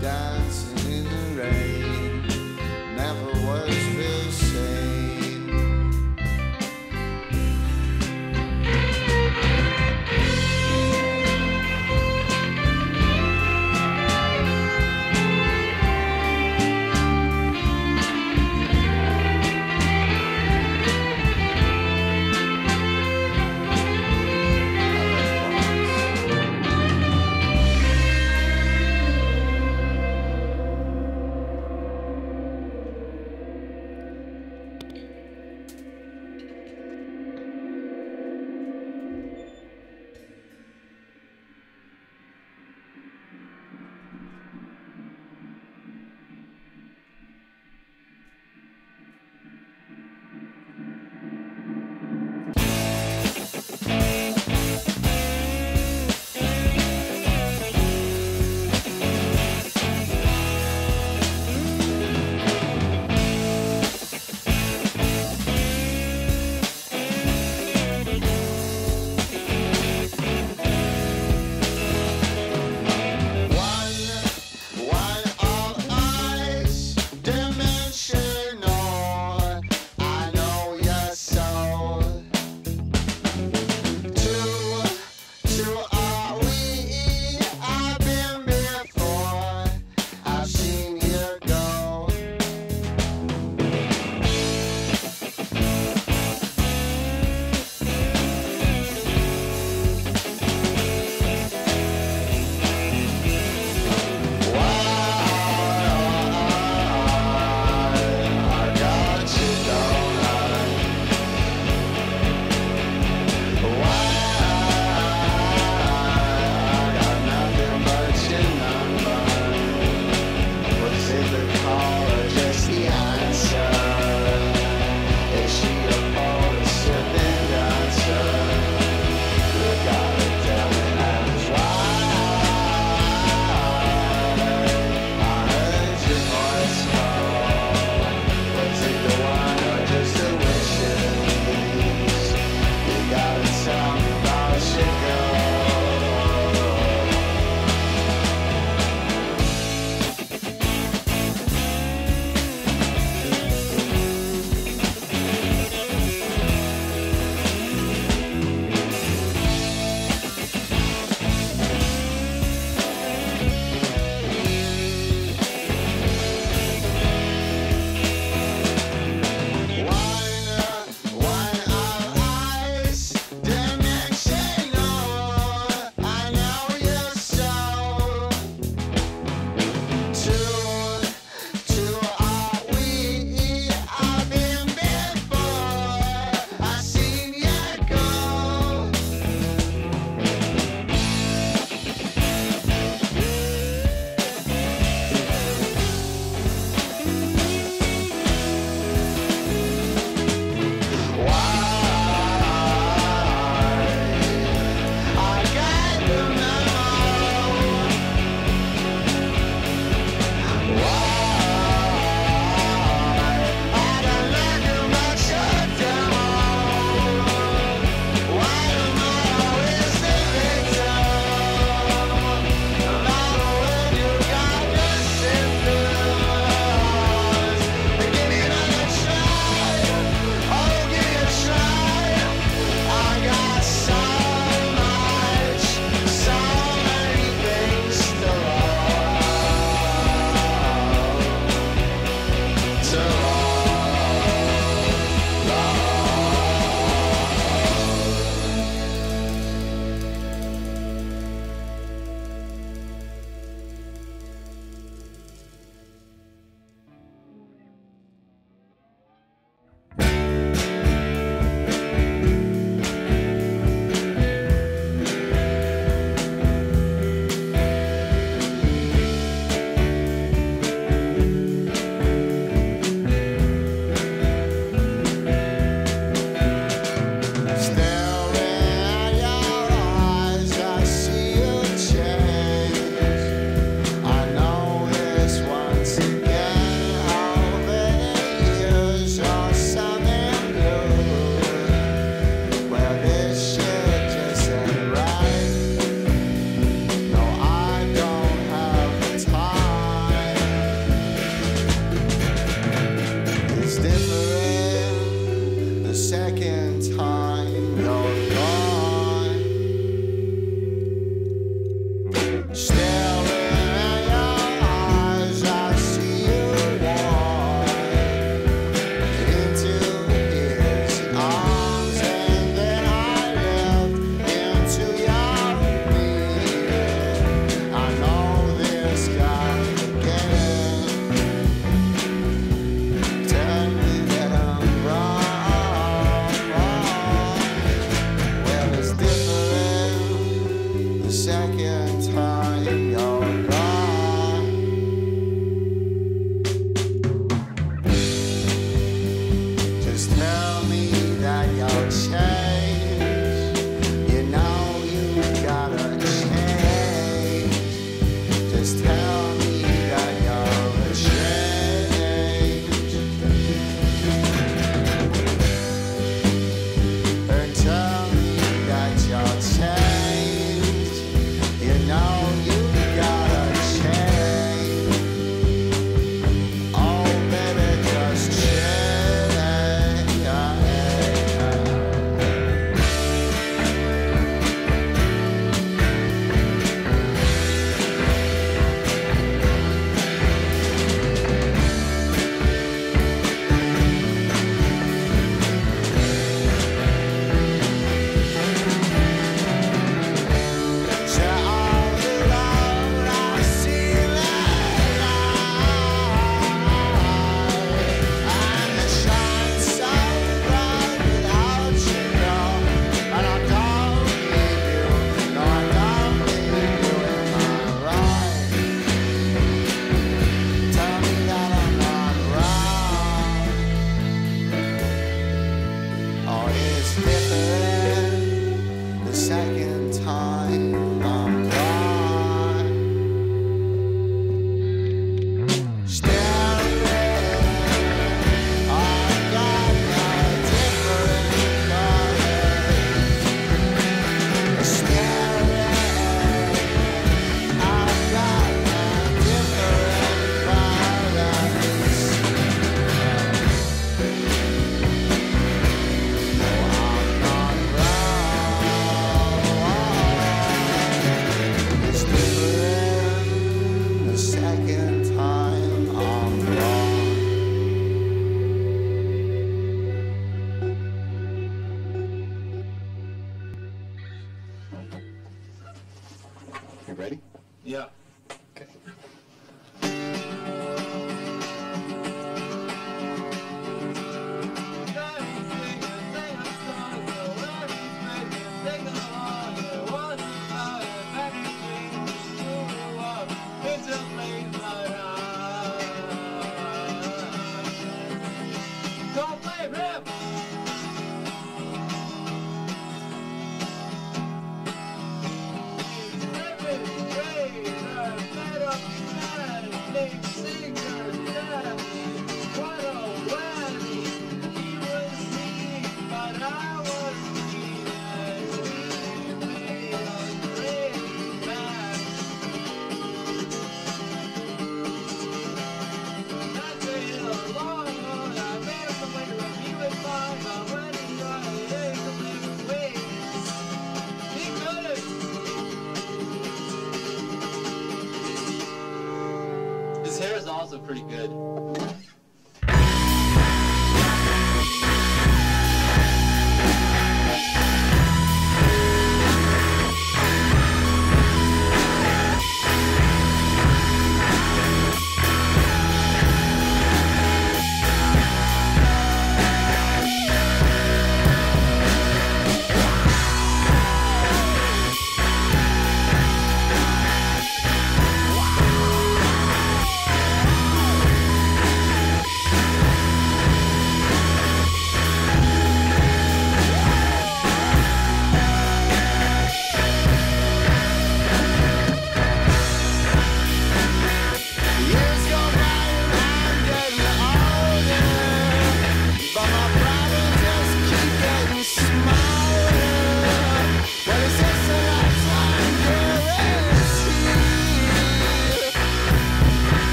down. Pretty good.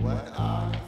What? are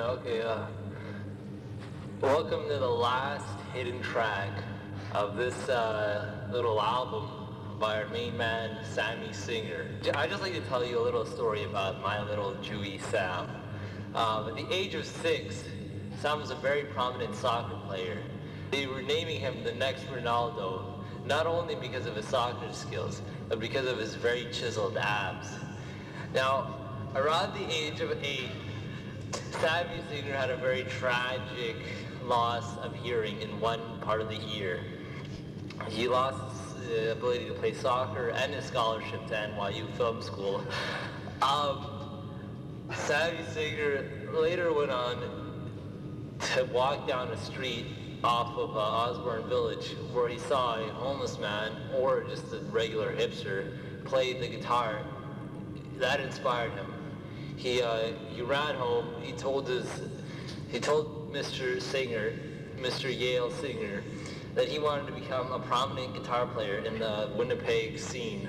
Okay, uh, welcome to the last hidden track of this uh, little album by our main man, Sammy Singer. I'd just like to tell you a little story about my little Jewy Sam. Um, at the age of six, Sam was a very prominent soccer player. They were naming him the next Ronaldo, not only because of his soccer skills, but because of his very chiseled abs. Now, around the age of eight, Sammy Singer had a very tragic loss of hearing in one part of the ear. He lost the ability to play soccer and his scholarship to NYU Film School. Um, Sammy Singer later went on to walk down a street off of uh, Osborne Village where he saw a homeless man or just a regular hipster play the guitar. That inspired him. He, uh, he ran home, he told his, he told Mr. Singer, Mr. Yale Singer, that he wanted to become a prominent guitar player in the Winnipeg scene.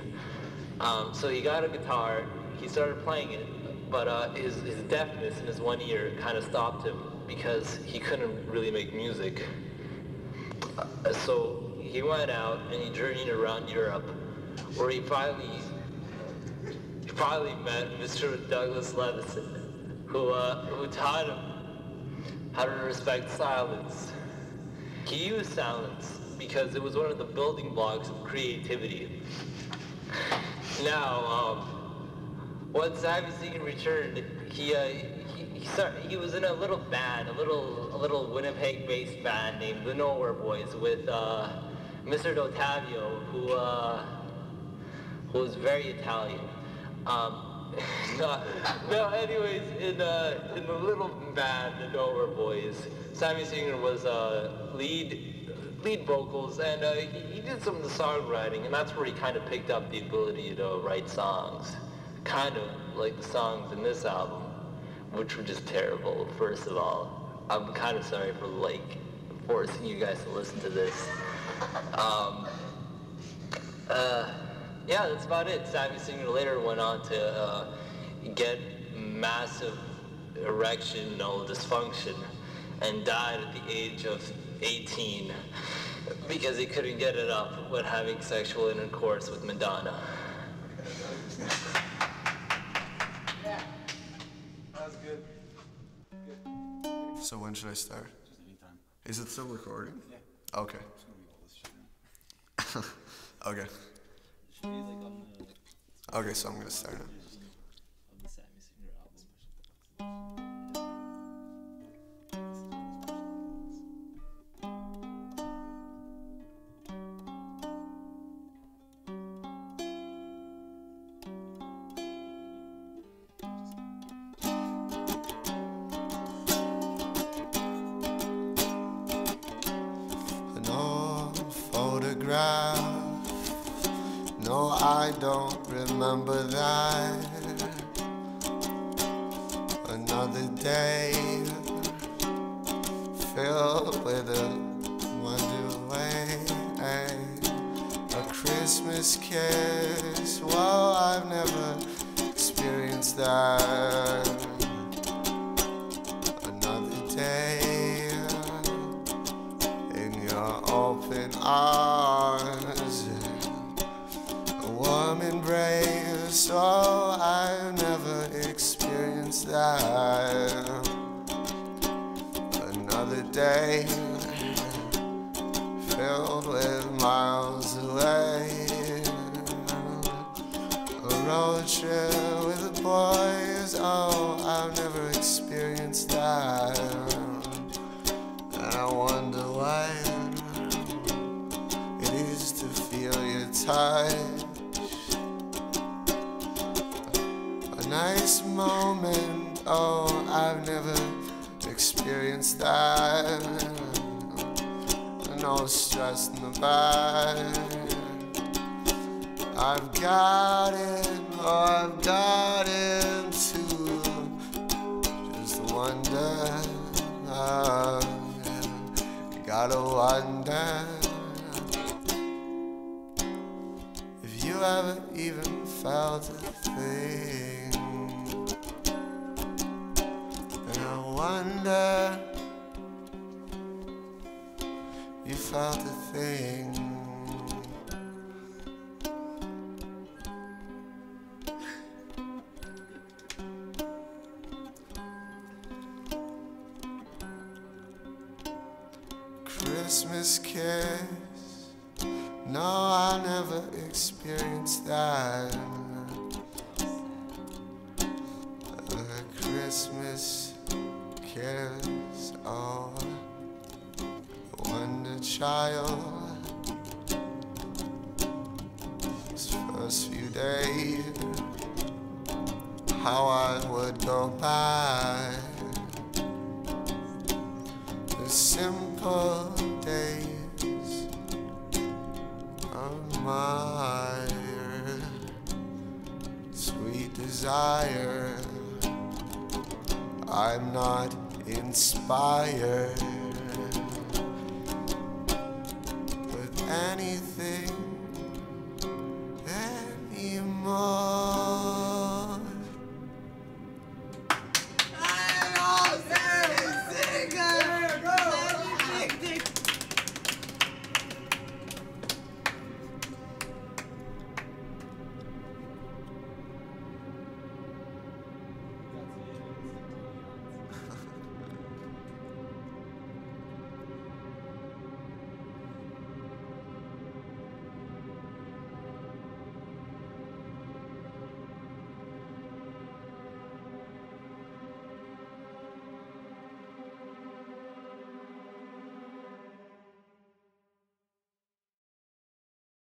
Um, so he got a guitar, he started playing it, but uh, his, his deafness in his one ear kind of stopped him because he couldn't really make music. Uh, so he went out and he journeyed around Europe, where he finally finally met Mr. Douglas Levison, who uh, who taught him how to respect silence. He used silence because it was one of the building blocks of creativity. Now, um, once Sammy Singer returned, he, uh, he, he, started, he was in a little band, a little, a little Winnipeg-based band named the Nowhere Boys with uh, Mr. D'Ottavio, who, uh, who was very Italian. Um, no, no, anyways, in, uh, in the little band, the Nowhere Boys, Sammy Singer was uh, lead lead vocals, and uh, he, he did some of the songwriting, and that's where he kind of picked up the ability to write songs, kind of like the songs in this album, which were just terrible. First of all, I'm kind of sorry for like forcing you guys to listen to this. Um, uh, yeah, that's about it. Sammy Singer later went on to uh, get massive erectional dysfunction and died at the age of 18 because he couldn't get it up when having sexual intercourse with Madonna. So when should I start? Just anytime. Is it still recording? Yeah. Okay. Just gonna leave all this shit in. Okay. Okay, so I'm gonna start it. An old photograph. I don't remember that. Another day filled with a wonder way. A Christmas kiss. Well, I've never experienced that. Touch. A nice moment, oh, I've never experienced that. No stress in the back. I've got it, oh, I've got it too. Just wonder, ah, gotta wonder you ever even felt a thing. And I wonder you felt a thing. First few days, how I would go by the simple days of my sweet desire. I'm not inspired with anything